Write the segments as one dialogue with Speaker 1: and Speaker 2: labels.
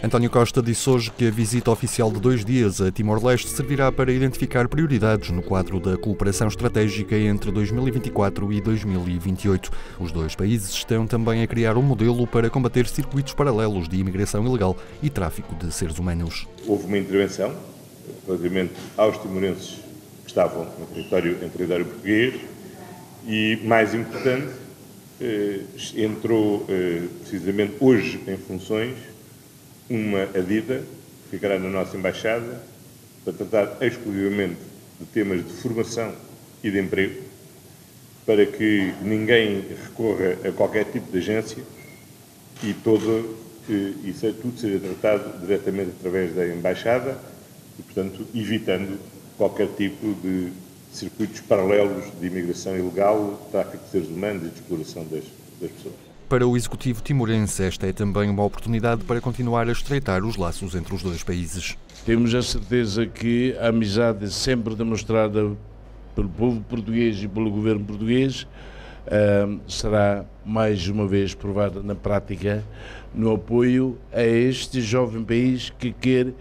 Speaker 1: António Costa disse hoje que a visita oficial de dois dias a Timor-Leste servirá para identificar prioridades no quadro da cooperação estratégica entre 2024 e 2028. Os dois países estão também a criar um modelo para combater circuitos paralelos de imigração ilegal e tráfico de seres humanos.
Speaker 2: Houve uma intervenção relativamente aos timorenses que estavam no território, em território português e, mais importante, eh, entrou eh, precisamente hoje em funções uma adida, que ficará na nossa embaixada, para tratar exclusivamente de temas de formação e de emprego, para que ninguém recorra a qualquer tipo de agência e todo isso é tudo seja tratado diretamente através da embaixada e, portanto, evitando qualquer tipo de circuitos paralelos de imigração ilegal, tráfico de seres humanos e de exploração das, das pessoas.
Speaker 1: Para o Executivo timorense, esta é também uma oportunidade para continuar a estreitar os laços entre os dois países.
Speaker 3: Temos a certeza que a amizade sempre demonstrada pelo povo português e pelo governo português será mais uma vez provada na prática no apoio a este jovem país que quer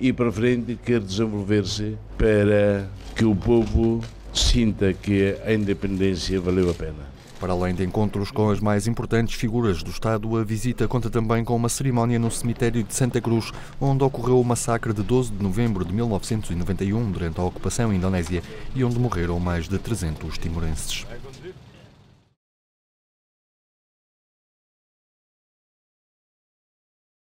Speaker 3: ir para frente quer desenvolver-se para que o povo sinta que a independência valeu a pena.
Speaker 1: Para além de encontros com as mais importantes figuras do Estado, a visita conta também com uma cerimónia no cemitério de Santa Cruz, onde ocorreu o massacre de 12 de novembro de 1991, durante a ocupação indonésia, e onde morreram mais de 300 timorenses.